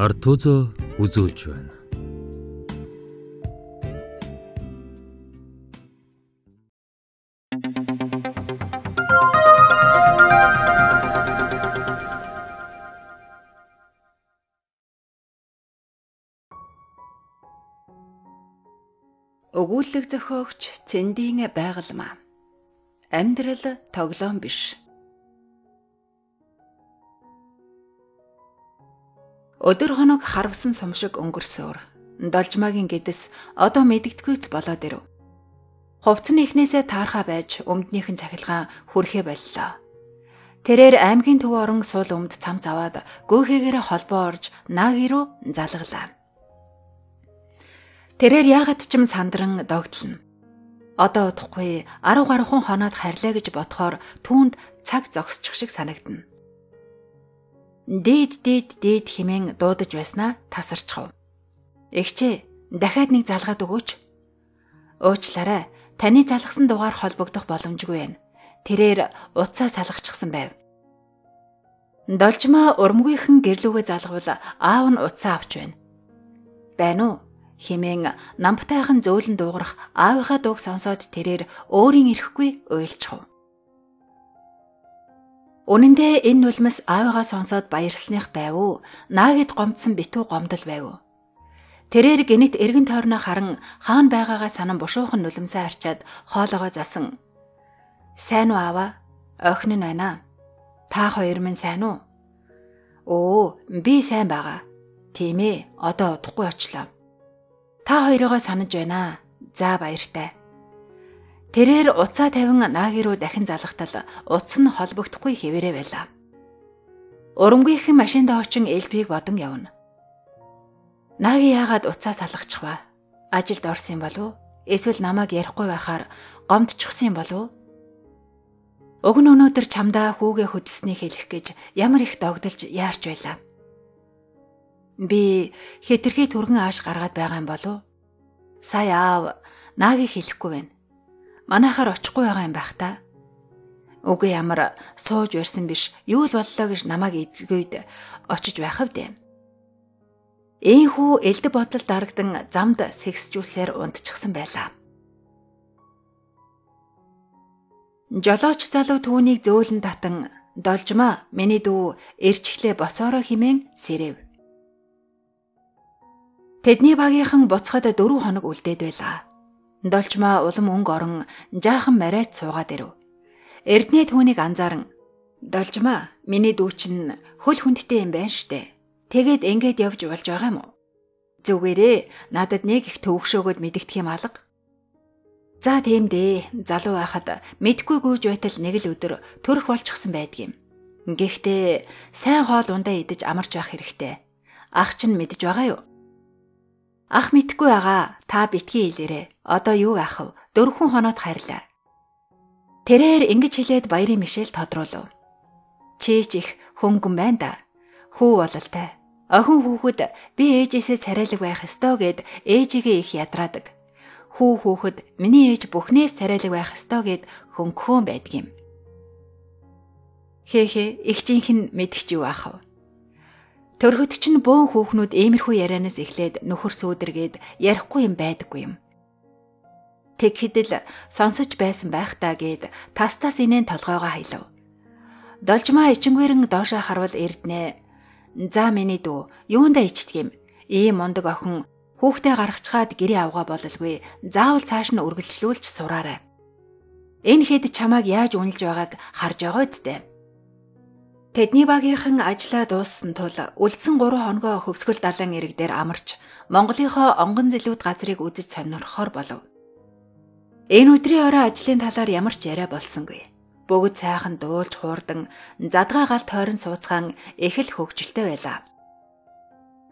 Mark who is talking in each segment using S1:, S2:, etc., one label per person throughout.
S1: Артузо үзүүлж байна.
S2: Өгүүлэг зохиогч Цэндийн байгалмаа. Амьдрал тоглоом биш. Өдөр хоног харвсан сум шиг өнгөрсөөр Должмагийн гэдэс одоо мэддэггүй болоод ирэв. Хувцны эхнээсээ таархаа байж өмднийхэн цахилгаан хүрхээ боллоо. Тэрээр аймгийн төв орон сул өмд цам заваад гөөхөөгөр холбоо орж Наги руу залглаа. Тэрээр яагаад ч юм сандран догтлно. Одоо удахгүй 10 гаруйхан хоноод харьлаа гэж бодохоор түүнд цаг зогсчих шиг санагдана. Дээд дээд дээд химэн дуудаж байснаа тасарчхав. Эгчээ дахиад нэг залгаад өгөөч. Уучлаарай. Таны залгасан дугаар холбогдох боломжгүй байна. Тэрээр уцаа салгачихсан байв. Должмаа урмгүйхэн гэрлүүгээ залгавал аав нь уцаа авч байна. Байна уу? химэн намтайхан зөөлөн дуугарах аавынхаа дууг сонсоод тэрээр өөрийн ирэхгүй уйлчихв. Үнэн дээр энэ нулимс аавыгаа сонсоод баярлсных байв уу? Наагид гомдсон битүү гомдол байв уу? Тэрээр гинэт эргэн тойрноо харан хаан байгаагаа санан бушуухан нулимсаа арчаад хоолоогоо засан. Сайн уу аава? Охин нь байна. Та хоёр минь сайн уу? Оо, би сайн байгаа. Тийм ээ, одоо удахгүй очлоо. Та хоёроо санаж байна. За баяртай. Тэрээр уцаа тавин Наги руу дахин залгатал утас нь холбогдохгүй хэвээрээ байлаа. Урамгүйхэн машинд очин Элбиг бодон явна. Наги яагаад уцаа салгачих вэ? Ажилд орсон болов уу? Эсвэл намайг ярихгүй байхаар гомдчихсан болов уу? Уг нь өнөөдөр чамдаа хүүгээ хөдөлснийг хэлэх гэж ямар их догдолж яарч байлаа. Би хэтэрхий түргэн ааш гаргаад байгаа юм болов? Сая аав наагийг хэлэхгүй байна. Манайхаар очихгүй байгаа юм байх та. Үгүй ямар сууж барьсан биш юу л боллоо гэж намайг эзгүйд очиж байх вдэ. Ийхүү элдв бодол дарагдан замд сэгсжүүлсээр унтчихсан байлаа. Жолооч залуу түүнийг зөөлөн татан должмаа миний дүү эрчглээ босоороо химэн сэрэв. Тэдний багийнхан буцахад 4 хоног үлдээд байлаа. Долчмаа улам өнгө орон жаахан марайч суугаад ирэв. Эрднээ түүнийг анзааран "Долчмаа, миний дүү чинь хөл хүндтэй юм байна штэ. Тэгээд ингээд явж болж байгаа юм уу?" Зүгээрээ надад нэг их төвөгшөөгöd мэдэгдэх юм алга. За тийм дээ. Залуу байхад мэдгүй гүйж байтал нэг л өдөр төрөх болчихсон байдгийм. Гэхдээ сайн хоол ундаа идэж амарч байх хэрэгтэй. Ах чинь мэдж байгаа юу? Ах мэдгүй байгаа. Та битгий хэлээрэ. Одоо юу байх вэ? Дөрвөн хоноод харьлаа. Тэрээр ингэж хэлээд баярын мишэл тодруулв. Чийч их хөнгөн байна да. Хүү бололтой. Охин хүүхэд би ээжээсээ царайлаг байх ёстой гэд ээжигээ их ядраадаг. Хүү хүүхэд миний ээж бүхнээс царайлаг байх ёстой гэд хөнгөхөн байдгийм. Хээ хээ их жинхэнэ мэдгч юу аах вэ? Төрхөд чинь бөөн хүүхнүүд иймэрхүү ярианаас эхлээд нөхөр сүүдэргээд ярихгүй юм байдаггүй юм. Тэгхэд л сонсож байсан байх таа гэд тастас инeen толгоогоо хаялав. Должмаа ичингүүрэн доошоо харвал эрднэ. За миний дүү, юундаа ичдэг юм? Ийм мундаг охин хүүхдээ гаргачгаад гэрээ авгаа бололгүй. Заавал цааш нь үргэлжлүүлж сураарай. Энэ хэд чамааг яаж үнэлж байгааг харж байгаа үсттэй. Тэдний багийнхан ажиллаа дууссан тул үлдсэн 3 хоногоо хөвсгөл далайн ирэг дээр амарч Монголынхоо онгон зэлүүд газрыг үзэж сонирхохоор болов. Энэ өдрийн орой ажлын талаар ямар ч яриа болсонгүй. Бүгд сайхан дуулж хуурдан задгаа гал тойрон сууцгаан их л хөвгчлөлтэй байлаа.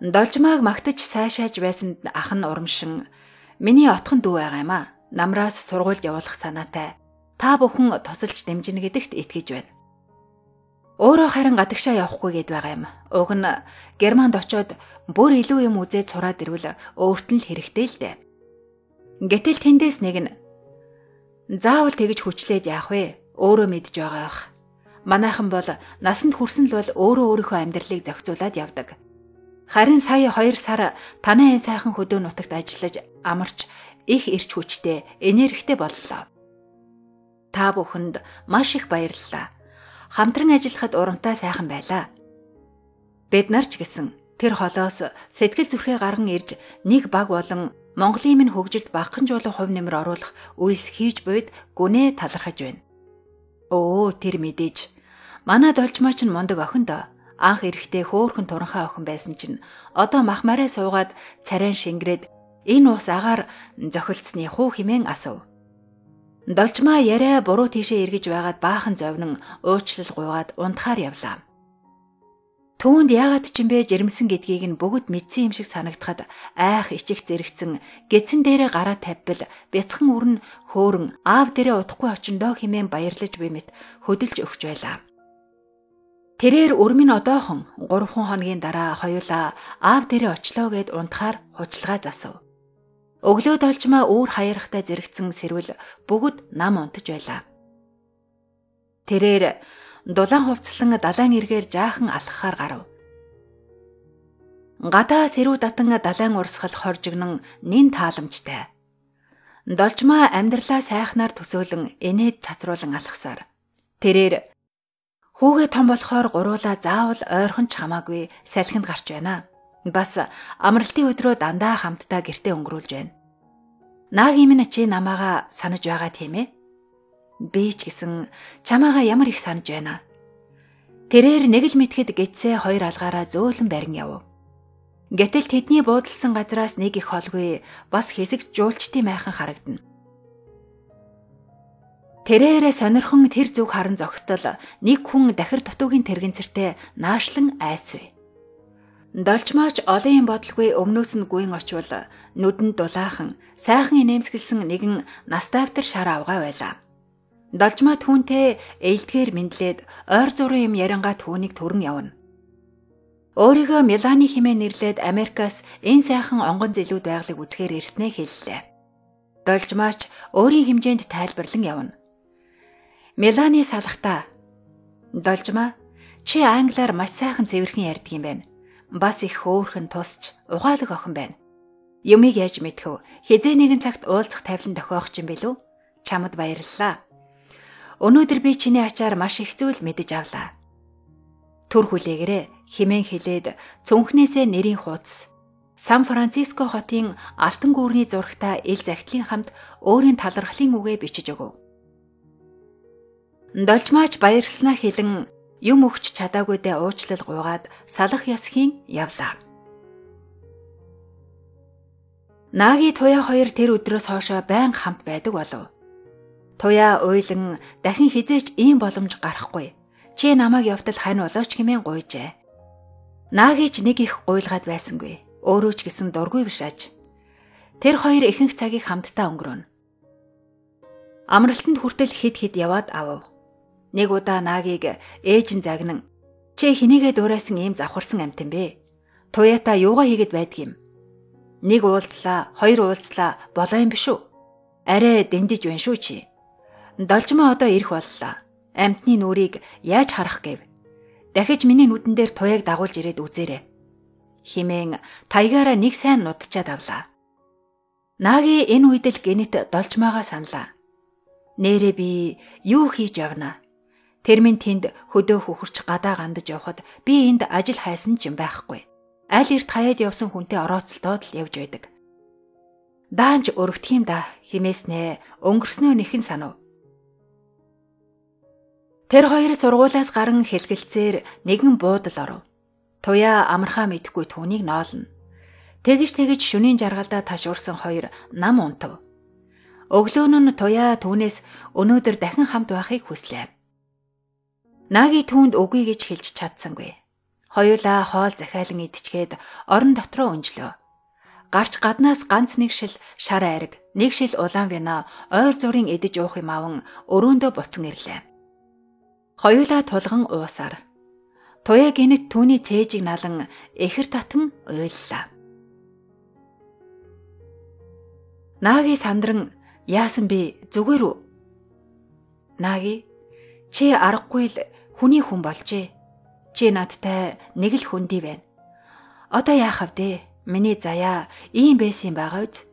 S2: Должмааг магтаж сайшааж байсанд ах нь урамшин "Миний отхон дүү байгаа юм а. Намраас сургуульд явуулах санаатай. Та бүхэн тусалж дэмжинэ гэдэгт итгэж байна." Өөрөө харин гадагшаа явахгүй гээд байгаа юм. Уг нь Германд очоод бүр илүү юм үзээд сураад ирвэл өөрт нь л хэрэгтэй л дээ. Гэтэл тэндээс нэг нь заавал тэгж хүчлээд яах вэ? Өөрөө мэдж байгаа бах. Манайхан бол насанд хүрсэн л бол өөрөө өөрийнхөө амьдралыг зохицуулаад явдаг. Харин сая 2 сар танай эн сайхан хөдөө нутагт ажиллаж амарч их эрч хүчтэй, энергитэй боллоо. Та бүхэнд маш их баярлалаа. Хамтран ажиллахад урамтай сайхан байлаа. Бид нар ч гэсэн тэр холоос сэтгэл зүрхээ гарган ирж нэг баг болон Монголын минь хөгжилд багханжуулах хувь нэмэр оруулах үйлс хийж буйд гүнээ талархаж байна. Өө тэр мэдээж. Манай долчмаа ч мундаг охин доо. Анх эрэхтэй хөөхөн туранхай охин байсан чинь одоо махмараа суугаад царайн шингрээд энэ ус агаар зохилцсны хуу химэн асуув. Долчмаа яриа буруу тийшээ эргэж байгаад баахан зовнон уучлал гуйгаад унтахаар явлаа. Түүнд яагаад ч юм бэ жирэмсэн гэдгийг нь бүгд мэдсэн юм шиг санагдахад айх ичих зэрэгцэн гэцэн дээрээ гараа тавьбал бяцхан үрн хөөрөн аав дээрээ удахгүй очиндоо химэн баярлаж буй мэт хөдөлж өгч байлаа. Тэрээр өрмийн одоохон 3 хоногийн дараа хоёулаа аав дээрээ очлоо гэд унтахаар хужлагаа засав. Өглөө должмаа үүр хаярахтай зэрэгцэн сэрвэл бүгд нам унтаж байлаа. Тэрээр дулаан хувцлан далайн эргээр жаахан алхахаар гарав. Гадаа сэрүү татан далайн урсгал хоржигнон нин тааламжтай. Должмаа амьдралаа сайхнаар төсөөлөн энэд цацруулан алхасаар. Тэрээр хүүгээ том болохоор гуруула заавал ойрхон ч хамаагүй салхинд гарч байна. Бас амралтын өдрөө дандаа хамтдаа гэртээ өнгөрүүлж байна. Наагийн минь чи намаага санаж байгаа тийм ээ? Би ч гэсэн чамаага ямар их санаж байна. Тэрээр нэг л мэдхэд гидсээ хоёр алгаараа зөөлөн барин яв. Гэтэл тэдний буудалсан газраас нэг их холгүй бас хэсэг жуулчдын майхан харагдана. Тэрээрээ сонирхон тэр зүг харан зогсдол нэг хүн дахир дутуугийн тэрэгцэртээ наашлан айсвэ. Долчмооч олон юм бодлгүй өмнөөс нь гүйн очвол нүдэнд дулаахан сайхан инээмсгэлсэн нэгэн настайвтар шар авгаа байлаа. Должмаа түүнтэй ээлдгээр мэдлээд ойр зургийн юм ярангаа түүнийг төрөн явна. Өөрийгөө Милани хэмээн нэрлээд Америкаас энэ сайхан онгон зэлүүд байгалыг үзэхээр ирснээ хэллээ. Должмаач өөрийн хэмжээнд тайлбарлан явна. Милани салахта. Должмаа чи англиар маш сайхан цэвэрхэн ярьдаг юм байна. Бас их хөөрхөн тусч ухаалаг охин байна. Юмыг яаж мэдхв? Хизээ нэгэн цагт уулзах тавилан тохиох юм билүү? Чамд баярлалаа. Өнөөдөр би чиний ачаар маш их зүйл мэдэж авлаа. Түр хүлээгээрээ химэн хэлээд цүнхнээсээ нэрийн хуудас Сан Франциско хотын алтан гүүрний зурагта ил захидлын хамт өөрийн талархлын үгээ бичиж өгөв. Долчмаач баярлснаа хэлэн юм өгч чадаагүйдээ уучлал гуйгаад салах ясхийн явлаа. Наги туяа хоёр тэр өдрөөс хоошоо байн хамт байдаг болов. Туяа уйлан дахин хизээч ийм боломж гарахгүй. Чи намайг явтал хань болооч хэмээн гуйжээ. Наагич нэг их гуйлгаад байсангүй. Өөрөө ч гэсэн дургүй биш аж. Тэр хоёр ихэнх цагийг хамтдаа өнгөрөөнө. Амралтанд хүртэл хид хид яваад авав. Нэг удаа наагийг ээж нь загнан "Чи хинийгээ дуурайсан ийм завхарсан амт юм бэ? Туяата юугаа хийгээд байдгийм?" Нэг уулзлаа, хоёр уулзлаа болоо юм биш үү? Арай дэндэж байна шүү чи. Должмоо одоо ирэх боллоо. Амтны нүрийг яаж харах гэв. Дахиж миний нүдэн дээр туяаг дагуулж ирээд үзээрэй. Химэн таягаараа нэг сайн нудчаад авлаа. Наги энэ үед л генет должмаага саналаа. Нэрээ би юу хийж явна? Тэрмин тэнд хөдөө хөхөрч гадаа гандаж явхад би энд ажил хайсан ч юм байхгүй. Аль эрт хаяад явсан хүнтэй орооцолдоод л явж байдаг. Даанч өргөх юм да химээснэ өнгөрснөө нэхэн санав. Тэр хоёр сургуулиас гарan хэлгэлцээр нэгэн буудал оров. Туяа амархаа мэдхгүй түүнийг ноолно. Тэгж тэгж шөнийн жаргалдаа ташуурсан хоёр нам унтав. Өглөөн нь туяа түүнээс өнөөдөр дахин хамт байхыг хүслээ. Наги түүнд үгүй гэж хэлж чадсангүй. Хоёулаа хоол захиалan идчгээд орон дотроо өнжлөө. Гарч гаднаас ганц нэг шил шар айраг, нэг шил улаан вино, ойр зургийн идэж уух юм аван өрөөндөө буцан ирлээ. Хоёулаа тулган уусаар. Туяа гинэт түүний цээжийг налан эхэр татан уйллаа. Нааги сандран яасан би зүгээр үү? Нааги чи аргагүй л хүний хүн болжээ. Чи надтай нэг л хүндий байна. Одоо яах вэ? Миний заяа ийм байсан байгаа үз.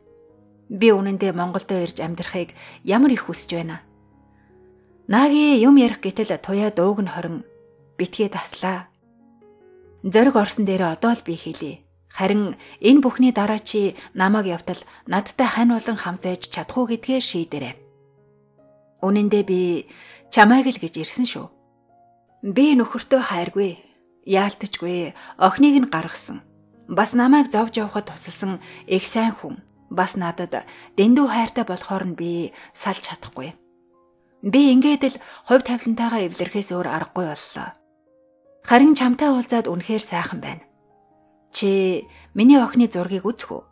S2: Би үнэндээ Монголдо ирж амьдрахыг ямар их хүсэж байна. Наги юм ярих гэтэл туяа дууг нь хорин битгээ таслаа. Зориг орсон дээр одоо л би хэлье. Харин энэ бүхний дараа чи намайг явтал надтай хань болон хамт байж чадах уу гэдгээ шийдэрэ. Үнэн дээр би чамайг л гэж ирсэн шүү. Би нөхөртөө хайргүй, яалтчгүй, охиныг нь гаргасан. Бас намайг зовж явахад тусалсан их сайн хүн. Бас надад дэндүү хайртай болохоор нь би салж чадахгүй. Би ингээд л хувь тавилантайгаа эвлэрхээс өөр аргагүй боллоо. Харин чамтай уулзаад үнэхээр сайхан байна. Чи миний охины зургийг үзэх үү?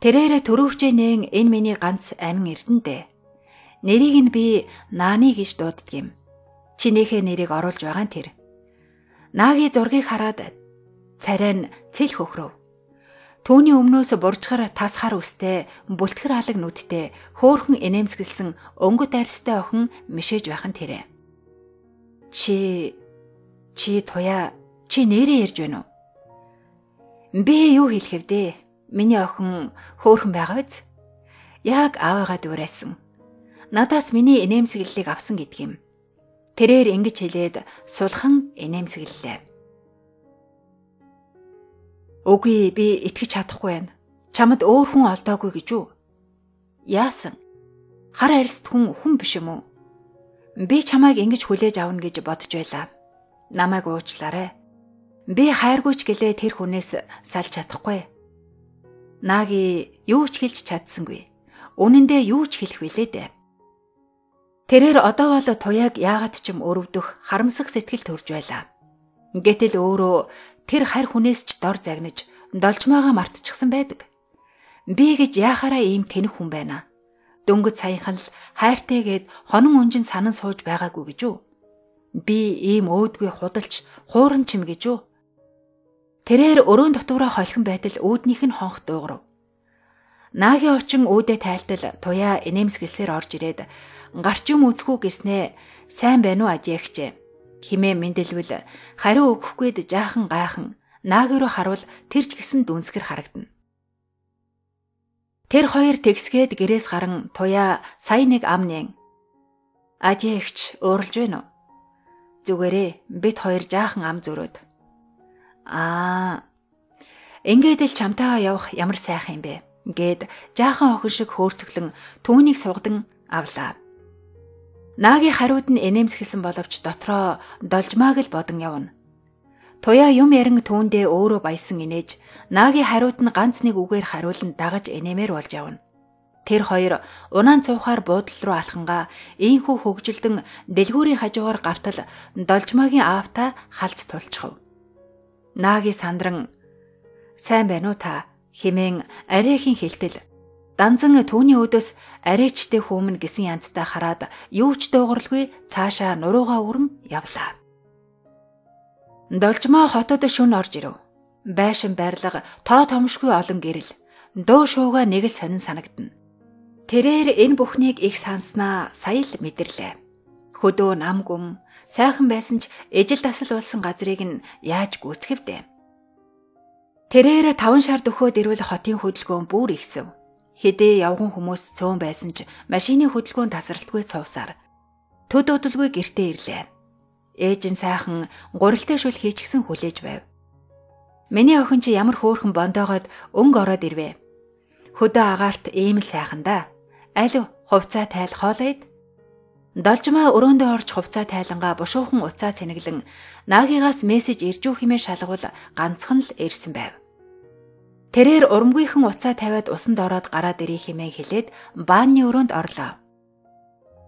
S2: Тэрээр төрөвчээ нээн энэ миний ганц амин эрдэндээ. Нэрийг нь би Нааны гэж дууддгийм. Чинийхээ нэрийг оруулж байгаа нь тэр. Наагийн зургийг хараад царай нь цэл хөхрөв. Түүний өмнөөс бурчхаар тасхаар үстэй, бүлтгэр алаг нүдтэй, хөөхөн инээмсгэлсэн өнгөт арьстай охин мишээж байх нь тэрэ. Чи чи туя чи нэрээ ярьж байна уу? Би юу хэлэх вдэ? Миний охин хөөхөн байгаа биз? Яг аавыгаа дүүрээсэн. Надаас миний инээмсэглэлийг авсан гэдэг юм. Тэрээр ингэж хэлээд сулхан инээмсэглэлээ. Үгүй би итгэж чадахгүй байна. Чамд өөр хүн олдоогүй гэж үү? Яасан? Хар арьст хүн хүн биш юм уу? Би чамайг ингэж хүлээж авна гэж бодож байлаа. Намайг уучлаарай. Би хайргүйч гэлээ тэр хүнээс салж чадахгүй. Наги юу ч хэлж чадсангүй. Үнэн дээр юу ч хэлэх вүлээ дээ. Тэрээр одоо бол туяаг яагаад ч юм өрөвдөх харамсах сэтгэл төрж байлаа. Гэтэл өөрөө тэр харь хүнээс ч дор загнаж должмаага мартчихсан байдаг. Би гэж яахаараа ийм тэнэг хүн байна. Дөнгөж саяхан л хайртайгээд хонон унжин санан сууж байгаагүй гэж үү? Би ийм өөдгүй худалч хууран чим гэж үү? Тэрээр өрөөнд дотоороо холхон байтал үүднийх нь хонх дууграв. Наагийн очин үүдэ тайлтал туяа инээмсгэлсээр орж ирээд гарч юм үзэхүү гэснээ сайн байна уу адьягч химээ мэндэлвэл хариу өгөхгүйд жаахан гайхан наагийн руу харвал тэр ч гэсэн дүнсгэр харагдана. Тэр хоёр тэгсгээд гэрээс гарan туяа сая нэг амнын Адьягч ууралж байна уу? Зүгээрээ бит хоёр жаахан ам зөрөөд. Аа. Ингээд л чамтайгаа явах ямар сайхан юм бэ? Гээд жаахан охин шиг хөөрцөглөн түүнийг сугадан авлаа. Наагийн хариуд нь энэмсгэлсэн боловч дотроо должмааг л бодон явна. Туяа юм ярин түүндээ өөрөө баясан инээж Наагийн хариуд нь ганц нэг үгээр хариулан дагаж энэмэр болж явна. Тэр хоёр унаан цуухаар буудлал руу алхангаа ийхүү хөгжилдөн дэлгүүрийн хажуугаар гартал должмагийн аавта халц тулчихв. Наагийн сандран сайн байна уу та химэн арайхийн хилтэл Данзан түүний өдөөс арайчтэй хүмүн гэсэн янзтай хараад юу ч дуугарлгүй цаашаа нуруугаа өрн явлаа. Должмаа хотод шүн орж ирв. Байшин байрлага тоо томшгүй олон гэрэл дөө шууга нэг л сонин санагдана. Тэрээр энэ бүхнийг их санснаа сая л мэдэрлээ. Хөдөө нам гүм сайхан байсан ч ижил тасал болсон газрыг нь яаж гүйцэхвдэ. Тэрээр таван шар дөхөөд ирвэл хотын хөдөлгөөн бүр ихсэв. Хэдээ явган хүмүүс цөөн байсан ч машины хөдөлгөөн тасралтгүй цовсаар төд удалгүй гэртээ ирлээ. Ээж нь сайхан гурилтай шүл хийчихсэн хүлээж байв. Миний охин чи ямар хөөрхөн бондоогоод өнгө ороод ирвэ. Хөдөө агаарт ийм л сайхан да. Алив хувцаа тайл хоолойд. Должмаа өрөөндөө орж хувцаа тайлангаа бушуухан уцаа цэнэглэн наагигаас мессеж ирж үү хэмээн шалгавал ганцхан л ирсэн байв. Тэрээр урамгүйхэн уцаа тавиад усанд ороод гараад ирэх хэмээн хэлээд бааны өрөөнд орлоо.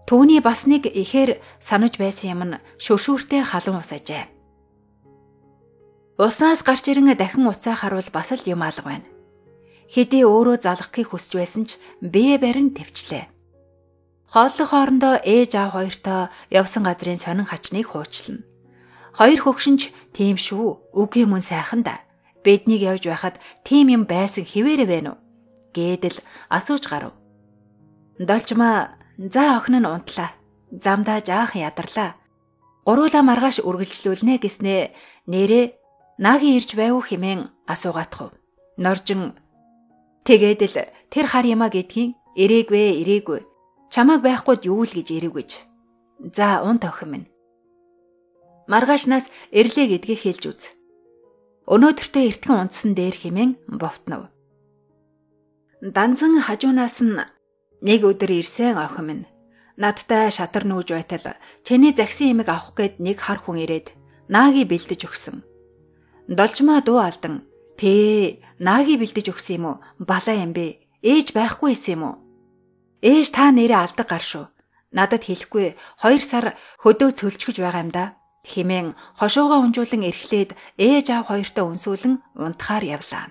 S2: Түүний бас нэг ихээр санаж байсан юм нь шүршүүртэй халуун ус ажээ. Уснаас гарч ирэн дахин уцаа харуул бас л юм алга байна. Хэдий өөрөө залгахыг хүсч байсан ч бие барин төвчлээ. Хооллох хоорондоо ээж аав хоёртоо явсан газрын сонин хачныг хуучлана. Хоёр хөгшинч тийм шүү. Үгүй мөн сайхан да Биднийг явж байхад тийм юм байсан хിവэрэ байна уу? Гэдэл асууж гарав. Долчмаа за охин нь унтлаа. Замдаа жаахан ядарлаа. Гуруула маргааш үргэлжлүүлнэ гэснээ нэрээ Наги ирж байв уу хэмээн асуугаатах. Норжин тэгээд л тэр хар яма гэдгийг ирээгүй ирээгүй. Чамааг байхгүйд юу л гэж ирээгүй гэж. За унт охин минь. Маргаашнаас ирлээ гэдгийг хэлж үз. Өнөөдөртөө эртгэн унтсан дээр хэмээн бовтнов. Данзан хажуунаас нь нэг өдөр ирсэн охин минь. Надтай шатар нүүж байтал чиний загсан имийг авах гээд нэг хар хүн ирээд нааги бэлдэж өгсөн. Должмаа дуу алдан "Тэ, нааги бэлдэж өгсөн юм уу? Балаа юм бэ? Ээж байхгүй исэн юм уу?" "Ээж та нэрээ алдаг гар шүү. Надад хэлэхгүй 2 сар хөдөө цөлчгөж байгаа юм да." Химэн хошоогоо унжуулан эрхлээд ээж аав хоёртой өнсүүлэн унтахаар явлаа.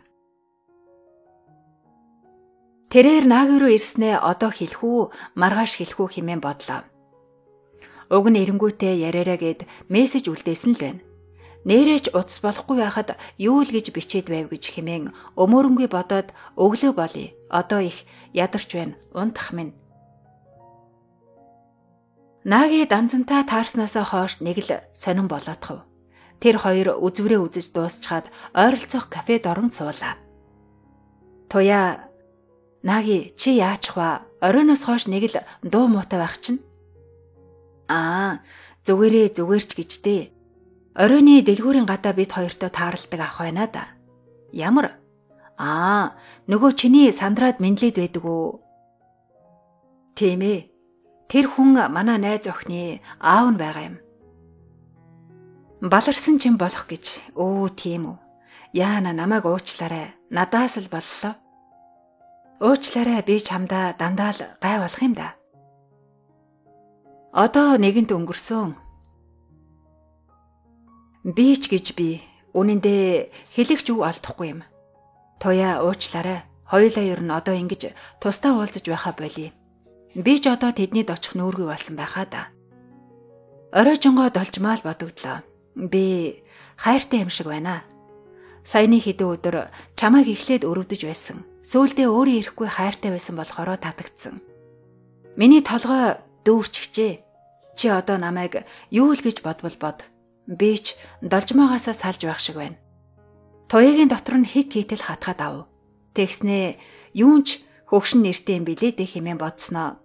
S2: Тэрээр нааги руу ирснээ одоо хэлэх үү, маргааш хэлэх үү хэмээн бодлоо. Уг нь эренгүүтээ яриараа гэд мессеж үлдээсэн л байна. Нэрэж утас болохгүй байхад юу л гэж бичээд байв гэж хэмээн өмөрөнгүй бодоод өглөө болъё. Одоо их ядарч байна. Унтах минь Наги данзантай таарснасаа хойш нэг л сонирн болоодхов. Тэр хоёр үзврээ үзэж дуусчаад ойролцоох кафед орон суулаа. Туя Наги чи яачих вэ? Оройноос хойш нэг л дуу муутай байх чинь. Аа, зүгээрээ зүгээрч гэж дээ. Оройны дэлгүүрийн гадаа бид хоёртой тааралдаг ах байна да. Ямар? Аа, нөгөө чиний сандраад мэдлээд байдаг уу? Тийм ээ. Тэр хүн манай найз охины аав нь байгаа юм. Баларсан ч юм болох гэж. Өө тийм үү. Яана намайг уучлаарай. Надаас л боллоо. Уучлаарай би чамдаа дандаа л гай болох юм да. Одоо нэгэнт өнгөрсөн. Би ч гэж би үнэндээ хэлэгч үг олдохгүй юм. Туяа уучлаарай. Хоёулаа ер нь одоо ингэж тусдаа уулзаж байхаа болиё. Би ч одоо тэднийд очих нүүргүй болсон байхаа да. Оройжонгоо должмаал бодогдлоо. Би хайртай юм шиг байна. Саяны хэдэн өдөр чамайг эхлээд өрөвдөж байсан. Сүүлдээ өөрөө ирэхгүй хайртай байсан болохоор татагдсан. Миний толгой дүүрчихжээ. Чи одоо намайг юу л гэж бодвол бод. Би ч должмаагаасаа салж байх шиг байна. Туяагийн дотор нь хиг хийтэл хатгаад ав. Тэгснээ юунч хөгшин нэртэй юм билээ дэ хэмээн бодсноо.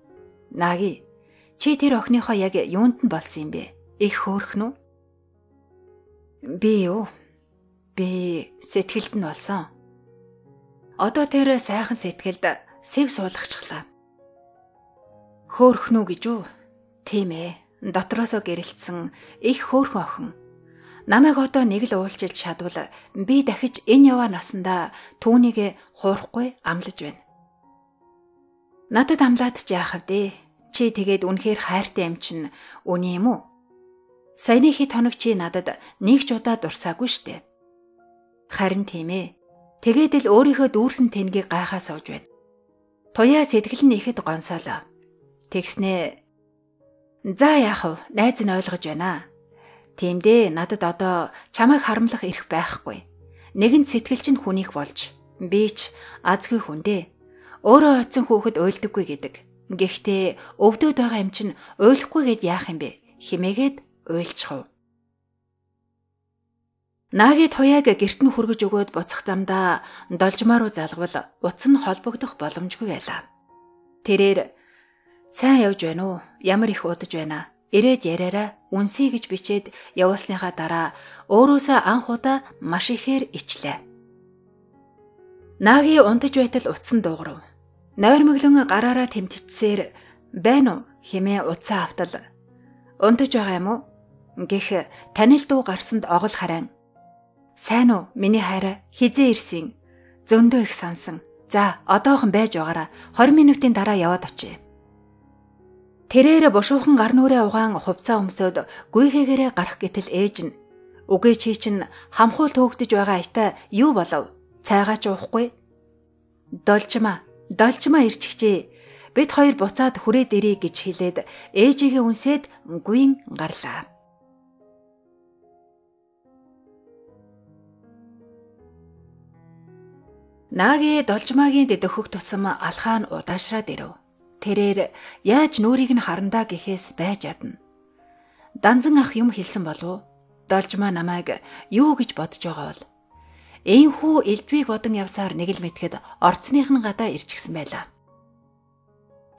S2: Наги чи тэр охиныхоо яг юунд нь болсон юм бэ? Их хөөрхөн үү? Би юу? Би сэтгэлд нь болсон. Одоо тэр сайхан сэтгэлд сэв суулгачглаа. Хөөрхөн үү гэж үү? Тийм ээ. Дотроосоо гэрэлтсэн их хөөрхөн охин. Намайг одоо нэг л уулчилж шадвал би дахиж энэ яваа насандаа түүнийг хуурахгүй амлаж байна. Надад амлаад ч яах вэ? Чи тэгээд үнэхээр хайртай юм чинь үний юм уу? Саяны хит хоног чи надад нэг ч удаа дурсаагүй штэ. Харин тийм ээ. Тэгээд л өөрийнхөө дүүрсэн тэнгийг гайхаа сууж байна. Туяа сэтгэл нь ихэд гонсоолоо. Тэгснээ За яах вэ? Найз нь ойлгож байна. Тийм дээ надад одоо чамайг харамлах эрх байхгүй. Нэгэн сэтгэл чинь хүнийх болж би ч азгүй хүн дээ. Өөрөө оцсон хүүхэд уйлдаггүй гэдэг. Гэхдээ өвдөд байгаа юм чинь уйлахгүйгээд яах юм бэ? Химээгээд уйлчихв. Нааги туяаг герт нь хүргэж өгөөд буцах замдаа должмаар руу залгавал утас нь холбогдох боломжгүй байлаа. Тэрээр сайн явж байна уу? Ямар их удаж байна? Ирээд яриараа үнсий гэж бичээд явуулсныхаа дараа өөрөөсөө анх удаа маш ихээр ичлээ. Наги унтаж байтал утсан дуугарв. Нойрмоглон гараараа тэмтгцсээр байна уу хэмээн утсаа автал. Унтаж байгаа юм уу? гэх танил дуу гарсанд огол харайн. Сайн уу миний хайраа хизээ ирсэн. Зөндөө их сансан. За одоохон байж байгаараа 20 минутын дараа яваад очие. Тэрээр бушуухан гар нүрээ угаан хувцаа өмсөд гүйхээгээрээ гарах гэтэл ээж нь үгүй чи чинь хамхуул төөгдөж байгаа айтаа юу болов? Цайгаа ч уухгүй. Должмаа Долчмаа ирчихжээ. Бид хоёр буцаад хүрээд ирье гэж хэлээд ээжигээ үнсээд гүйн гарлаа. Наги должмаагийн дэдөхөх тусам алхаан удаашраад ирэв. Тэрээр яаж нүрийг нь харандаа гэхээс байж ядна. Данзан ах юм хэлсэн болов уу? Должмаа намайг юу гэж бодож байгаа бол Ээнхүү элдвийг бодон явсаар нэг л мэтгэд орцных нь гадаа ирчихсэн байлаа.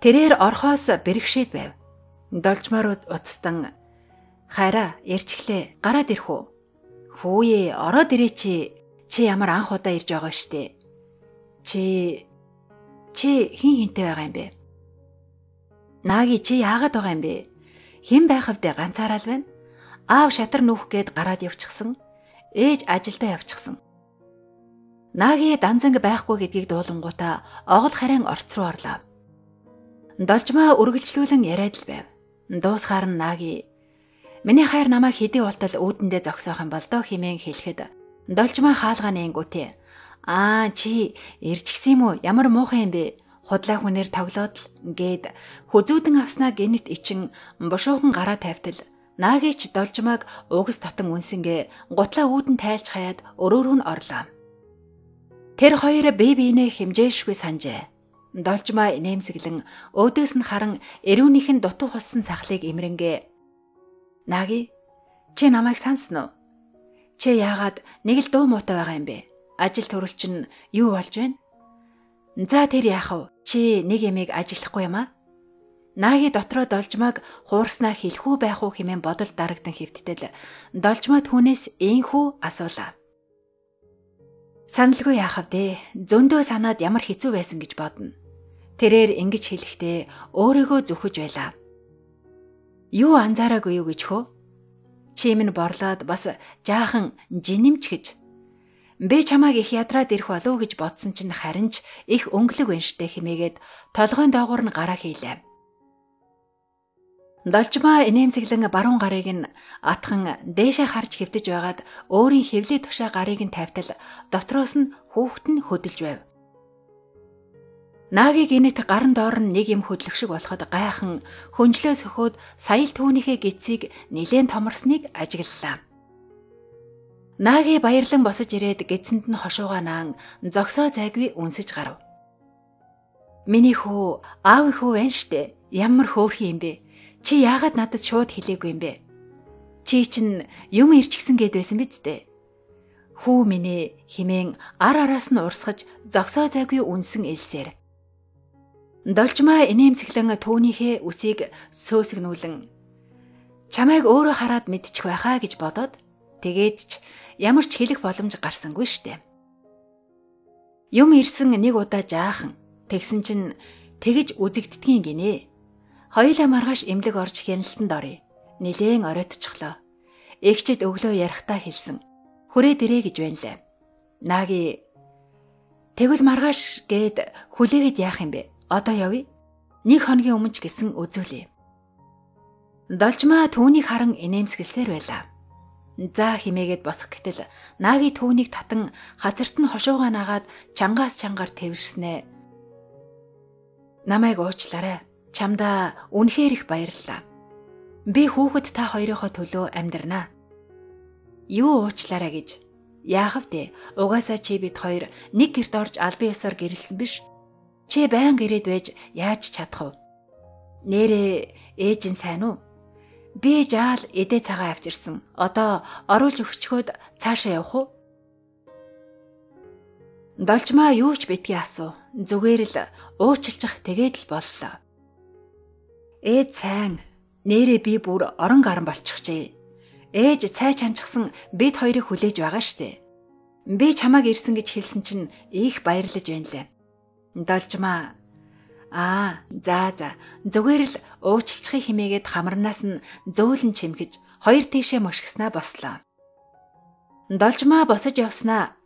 S2: Тэрээр орхоос бэрхшээд байв. Должмаар уцстан хайра ярьчихлээ гараад ирэх үү? Хүүе ороод ирээ чи ямар анх удаа ирж байгаа штэ. Чи чи хин хинтэй байгаа юм бэ? Нааги чи яагаад байгаа юм бэ? Хэн байх вдэ ганцаараа л байна? Аав шатар нүүх гээд гараад явчихсан. Ээж ажилдаа явчихсан. Нааги данзанг байхгүй гэдгийг дуулангуудаа огол харин орц руу орлоо. Должмаа үргэлжлүүлэн яриад л байв. Дуусгаар нь Нааги Миний хайр намайг хэдий болтол үүдэндээ зогсоох юм бол доо химэн хэлэхэд Должмаа хаалгаа нэнгүүтээ. Аа чи ирчихсэн юм уу? Ямар муухай юм бэ? Худлаа хүнээр тоглоод л гээд хүзүүдэн авснаа гинэт ичин бушуухан гараа тавьтал Наагич должмааг угс татан үнсэнгээ гутлаа үүдэн тайлж хаяад өрөөрөө нь орлоо. Тэр хоёр бие биенээ хэмжээшгүй санджээ. Должмаа инээмсэглэн өөдөөс нь харан эрүүнийх нь дутуу болсон сахлыг имрэнгээ. Наги чи намайг сансан уу? Чи яагаад нэг л дуу муутай байгаа юм бэ? Ажил төрөл чинь юу болж байна? За тэр яах вэ? Чи нэг ямиг ажиглахгүй юм аа? Наги дотроо должмааг хуурснаа хэлэхүү байх уу хэмээн бодол дарагдан хэвттэл должмаа түүнээс ээнхүү асуулаа. Саналгүй яахав дээ. Зөндөө санаад ямар хэцүү байсан гэж бодно. Тэрээр ингэж хэлэхдээ өөрийгөө зүхэж байлаа. Юу анзаараагүй юу гэж хөө? Чи минь борлоод бас жаахан жинэмч гэж. Бэ чамааг их ядраад ирэх болов гэж бодсон чинь харин ч их өнгөлөг байна штэ хэмээгээд толгойн доогуур нь гараа хийлээ. Должмаа инээмсэглэн баруун гарыг нь атхан дээшээ харж хэвтэж байгаад өөрийн хөвлий тушаа гарыг нь тавьтал дотроос нь хүүхэд нь хөдөлж байв. Наагийн гинэт гарын доор нь нэг юм хөдлөх шиг болоход гайхан хөнжлөө сөхөөд саял түүнийхээ гидсийг нилээн томорсныг ажиглалаа. Нааги баярлан босож ирээд гидсэнд нь хошуугаа наан зогсоо зайгүй үнсэж гарав. Миний хүү аав хүү байна штэ. Ямар хөөрхи юм бэ? Чи яагаад надад шууд хэлээгүй юм бэ? Чи чинь юм ирчихсэн гэд байсан биз дээ. Хүү минь химэн ар араас нь урсгаж зогсоо зайгүй үнсэн элсээр. Должмаа инээмсэглэн түүнийхээ үсийг сөөсгнүүлэн чамайг өөрөө хараад мэдчих байхаа гэж бодоод тэгээд ч ямар ч хэлэх боломж гарсангүй штэ. Юм ирсэн нэг удаа жаахан тэгсэн чинь тэгж үзэгддгийн гинэ. Хоёулаа маргааш эмнэлэг орж хяналтанд оръё. Нилээн оройтчихлоо. Эгчэд өглөө ярахтаа хэлсэн. Хүрээ дэрэ гэж байна лээ. Нааги Тэгвэл маргааш гээд хүлээгээд яах юм бэ? Одоо явъя. Нэг хоногийн өмнө ч гэсэн үзүүлээ. Должмаа түүнийг харан инээмсэглсээр байлаа. За химээгээд босох гэтэл нааги түүнийг татан хазарт нь хошуугаа нагаад чангаас чангаар тэрвэрснэ. Намайг уучлаарай чамдаа үнэхээр их баярлалаа. Би хүүхэд та хоёрынхоо төлөө амьдрнаа. Юу уучлаарай гэж. Яахав дээ? Угаасаа чи бид хоёр нэг герт орж албан ёсоор гэрэлсэн биш. Чи байн гэрээд байж яаж чадах вэ? Нэрээ ээж нь сайн уу? Би жаал эдээ цагаан авчирсан. Одоо оруулж өгчхөөд цаашаа явах уу? Долчмаа юу ч битгий асуу. Зүгээр л уучлчих тэгээд л боллоо. Ээж сайн. Нэрээ би бүр орон гарan болчихжээ. Ээж цай чанчсан бид хоёрыг хүлээж байгаа штэ. Би чамааг ирсэн гэж хэлсэн чинь их баярлаж байна лээ. Должмаа. Аа, за за. Зүгээр л уучлахыг химээгээд хамарнаас нь зөөлөн чимхэж хоёр тийшээ мушгиснаа бослоо. Должмаа босож явснаа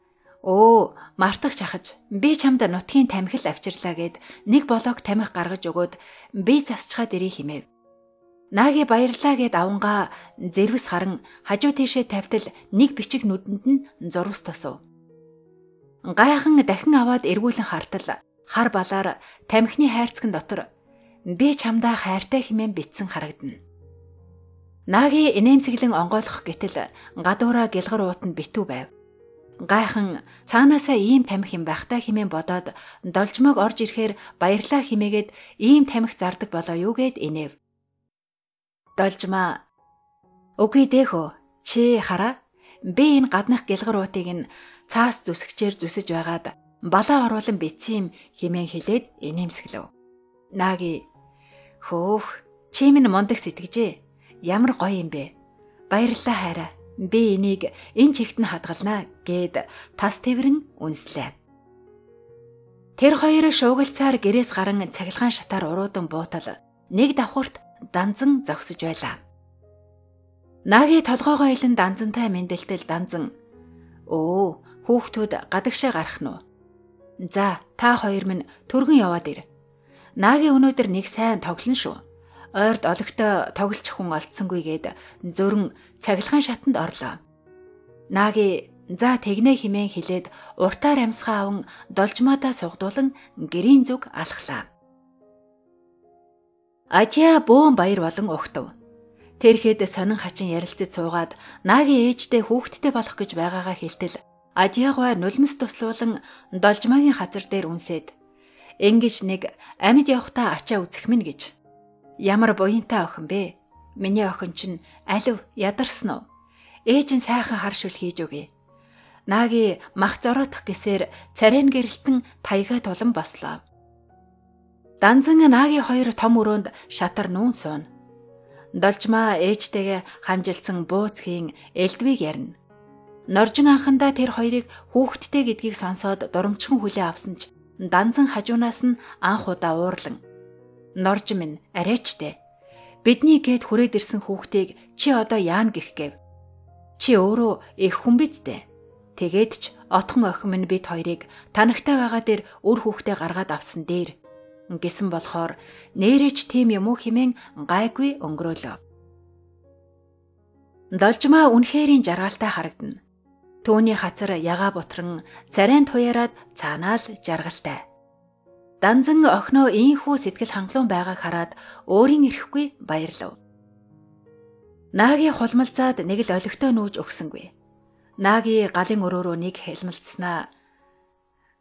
S2: Өө, мартагч ахаж би чамд нутгийн тамхил авчирлаа гэд нэг болог тамхи гаргаж өгөөд би засчхаад ирэх химэв. Нааги баярлаа гэд авангаа зэрвс харан хажуу тийшээ тавьтал нэг бичиг нүдэнд нь зурвас тосов. Гайхан дахин аваад эргүүлэн хартал хар балаар тамхины хайрцагн дотор би чамдаа хайртай хэмээн битсэн харагдана. Нааги инээмсэглэн онгойлгох гэтэл гадуураа гэлгар уутанд битүү байв гайхан цаанаасаа ийм тамхи юм байх та хэмээн бодоод должмог орж ирэхээр баярлаа химээгээд ийм тамхи зардаг болоо юу гэд инэв. Должмаа Үгүй дээхөө Чи хараа. Би энэ гаднах гэлгэруудыг нь цаас зүсгчээр зүсэж байгаад балаа оруулан бицсэн юм химэн хэлээд инээмсэглэв. Наги хөөх чи минь мундаг сэтгэжээ. Ямар гоё юм бэ? Баярлалаа хайраа. Би энийг энэ чигт нь хадгалнаа гэд тас тэрэн үнслээ. Тэр хоёр шуугилцаар гэрээс гарan цахилгаан шатаар уруудан буутал нэг давхурт данзан зогсож байлаа. Наги толгоогоо илэн данзантай мэндэлтэл данзан өө хүүхдүүд гадагшаа гарах нь? За, та хоёр минь түргэн яваад ир. Наги өнөөдөр нэг сайн тоглоно шүү. Ойрд ологтой тоглож хүн олдсонгүйгээд зөрөн цахилгаан шатанд орлоо. Наги за тэгнэ химэн хилээд уртаар амьсгаа аван должмаадаа сугдуулан гэрийн зүг алхлаа. Атя бөөн баяр болон ухтав. Тэрхэд сонин хачин ярилцаж суугаад Наги ээжтэй хүүхдтэй болох гэж байгаагаа хэлтэл Адиагвар нулимс туслуулан должмагийн хазар дээр үнсээд ингэж нэг амьд явахтаа ачаа үзэх минь гэж. Ямар буянтай охин бэ? Миний охин чинь алив ядарсан уу? Ээж нь сайхан харшил хийж өгье. Наги мах зороодох гэсээр царайн гэрэлтэн таяга тулан бослоо. Данзан Наги хоёр том өрөөнд шатар нүүн суун. Должмаа ээжтэйгээ хамжилсан бууцхийн элдвийг ярина. Норжин анхандаа тэр хоёрыг хүүхэдтэй гэдгийг сонсоод дурамчхан хүлээ авсан ч данзан хажуунаас нь анх удаа уурлан Норж минь арайчтэй. Бидний гээд хүрээд ирсэн хүүхдийг чи одоо яана гэх гээв. Чи өөрөө их хүн биздэ. Тэгээд ч отхон охин минь бид хоёрыг танагтай байгаа дээр үр хүүхдээ гаргаад авсан дээр гэсэн болохоор нэрэж тийм юм уу хэмээн гайгүй өнгөрөөлөө. Должмаа үнхээрийн жаргалтай харагдана. Төвний хацар яга бутран царайн туяраад цаанаа л жаргалтай. Данзан охиноо ийхүү сэтгэл хангалуун байгааг хараад өөрийн ирэхгүй баярлав. Нааги хулмалцаад нэг л олигтой нүүж өгсөнгүй. Нааги галын өрөөрөө нэг хэлмэлцснаа.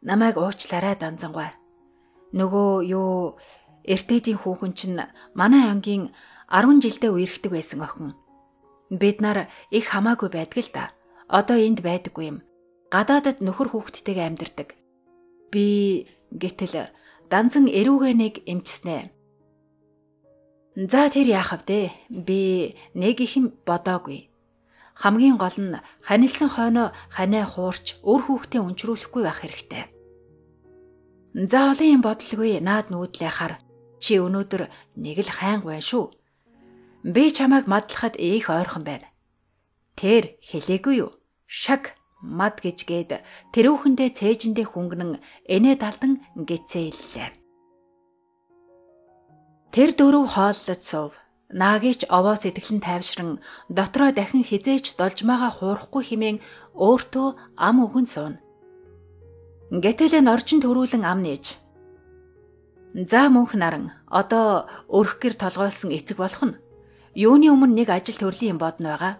S2: Намайг уучлаарай данзангой. Нөгөө юу эртээдийн хүүхэн чинь манай ангийн 10 жилдээ үерхдэг байсан охин. Бид нар их хамаагүй байдаг л да одоо энд байдаггүй юм. Гадаадад нөхөр хүүхдтэйгээ амьдардаг. Би гэтэл данзан эрүүгээ нэг эмчснэ. За тэр яах вэ? Би нэг их юм бодоогүй. Хамгийн гол нь ханилсан хойноо ханаа хуурч өр хүүхдээ унчруулахгүй байх хэрэгтэй. За олон юм бодлого наад нүүдлээ хар. Чи өнөөдөр нэг л хайнг байна шүү. Би чамайг мадлахад их ойрхон байна. Тэр хэлээгүй юу? шаг мад гэж гээд тэрүүхэндээ цээжиндээ хүнгнэн энэ далдан гэцээ иллээ. Тэр дөрөв хооллож сув. Наагич овоо сэтгэлэн тайвшран дотроо дахин хизээч должмаага хуурахгүй химэн өөртөө ам өгөн суун. Гэтэл норчин төрүүлэн ам нээж. За мөнх наран одоо өрх гэр толгойлсон эцэг болох нь юуны өмнө нэг ажил төрлийн юм бодно байгаа.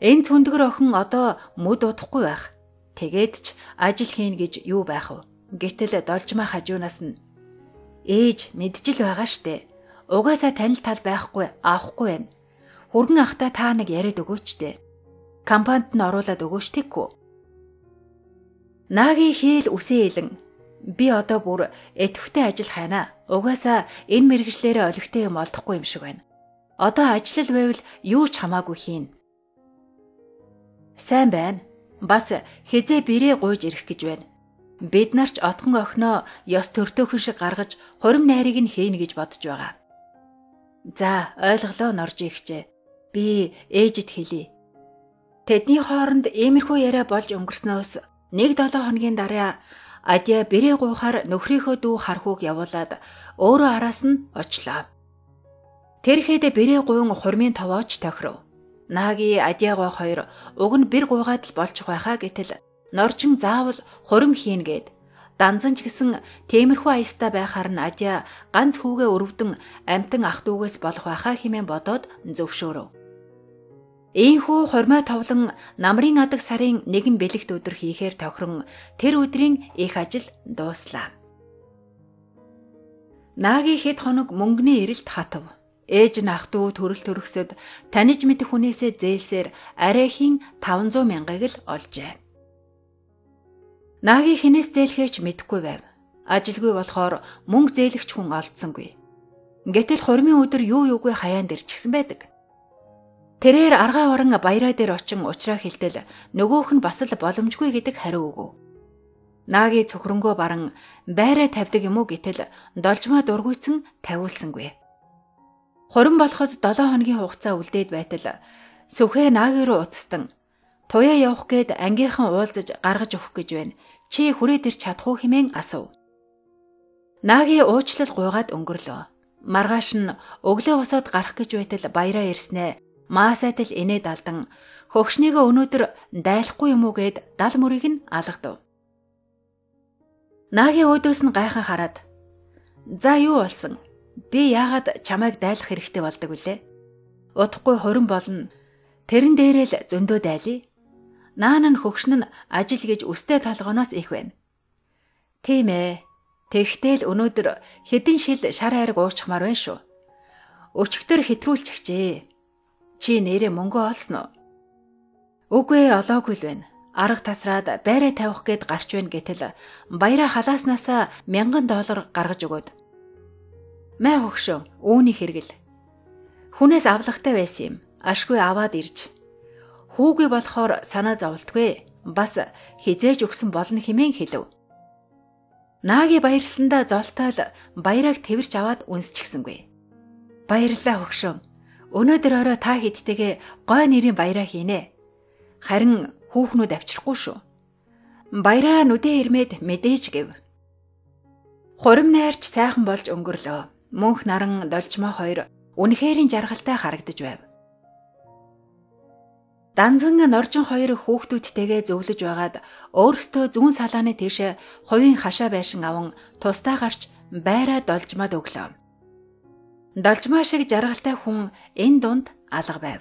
S2: Энэ цүндгэр охин одоо мүд удахгүй байх. Тэгээд ч ажил хийн гэж юу байх вэ? Гэтэл должмаа хажуунаас нь ээж мэдчил байгаа штэ. Угаасаа танил тал байхгүй авахгүй байна. Хүргэн ахта та нэг яриад өгөөчтэй. Компанид нь оруулаад өгөөч тэггүй. Наги хийл үсээлэн би одоо бүр этвхтэй ажил хайнаа. Угаасаа энэ мэрэгжлэрээ олигтой юм олдохгүй юм шиг байна. Одоо ажиллал байвал юу ч хамаагүй хийн. Сайн байна. Бас хизээ бэрээ гуйж ирэх гэж байна. Бид нарч отхон охиноо ёс төртөөхөн шиг гаргаж хурим найрыг нь хийнэ гэж бодож байгаа. За, ойлголоо норж ихчээ. Би ээжид хэлье. Тэдний хооронд иймэрхүү яриа болж өнгөрснөөс нэг 7 хоногийн дараа Адя бэрээ гуйхаар нөхрийнхөө дүү хархууг явуулаад өөрөө араас нь очлоо. Тэрхэд бэрээ гуйн хурмын товооч тохиров. Наги Адиагаа хоёр уг нь бэр гуйгаад л болчих байхаа гэтэл норчин заавал хурим хийн гээд данзан ч гэсэн темирхүү аястай байхаар нь Адиа ганц хүүгээ өрөвдөн амтан ах дүүгээс болох байхаа хэмээн бодоод зөвшөөрөв. Ийхүү хурмай товлон намрын адаг сарын нэгэн бэлэгт өдөр хийхээр тохирон тэр өдрийн их ажил дууслаа. Наги хэд хоног мөнгөний эрэлт хатав. Ээж нь ах トゥ төрөл төрөсөд таниж мэдэх хүнээсээ зээлсээр арайхийн 500 мянгаыг л олжээ. Наги хинээс зээлхээч мэдэхгүй байв. Ажилгүй болохоор мөнгө зээлэгч хүн олдсонгүй. Гэтэл хурмын өдөр юу юугүй хаяанд ирчихсэн байдаг. Тэрээр аргаа орон баяраа дээр очин уучраа хилтэл нөгөөх нь бас л боломжгүй гэдэг хариу өгөв. Наги цөхрөнгөө баран байраа тавьдаг юм уу гэтэл должмаа дургуйцсан тавиулсангүй. Хорин болоход 7 хоногийн хугацаа үлдээд байтал сүхээ Наги руу уцтан туяа явах гээд ангийнхан уулзаж гаргаж өгөх гэж байна. Чи хүрээд ирч чадах уу хэмээн асуув. Наги уучлал гуйгаад өнгөрлөө. Маргааш нь өглөө босоод гарах гэж байтал баяраа ирснэ. Маасайтал инээд алдан хөгшнийгөө өнөөдөр дайлахгүй юм уу гэд дал мөрийг нь алгадав. Нагийн өөдөөс нь гайхан хараад "За юу болсон? Би яагаад чамайг дайлах хэрэгтэй болдог вүлээ? Удахгүй хорин болно. Тэрэн дээрээ л зөндөө дайлъя. Наан нь хөгшин нь ажил гэж өстэй толгоноос их байна. Тийм ээ. Тэгтэл өнөөдөр хэдэн шил шар хайраг уучмаар байна шүү. Өчигдөр хэтрүүлчихжээ. Чи нэрээ мөнгө олсон уу? Үгүй олоогүй л байна арга тасраад байраа тавих гээд гарч байна гэтэл баяраа халааснасаа 1000 доллар гаргаж өгөөд. Мэ хөгшөө үүний хэрэгэл. Хүнээс авлагатай байсан юм. Ашгүй аваад ирж. Хүүгүй болохоор санаа зовлтгүй. Бас хизээж өгсөн болно хэмээн хэлв. Нааги баярлсандаа золтоол баярааг тэрч аваад үнсчихсэнгүй. Баярлалаа хөгшөө. Өнөөдөр орой та хэдтэйгээ гой нэрийн баяраа хийнэ. Харин хүүхнүүд авчрахгүй шүү. Баяраа нүдэ ирмээд мэдээж гэв. Хурим найрч сайхан болж өнгөрлөө. Мөнх наран должмоо хоёр үнэхэрийн жаргалтай харагдаж байв. Данзан норжин хоёр хүүхдүүдтэйгээ зөвлөж байгаад өөрсдөө зүүн салааны тийш хувийн хашаа байшин аван тусдаа гарч байраа должмаад өглөө. Должмаа шиг жаргалтай хүн энэ дунд алга байв.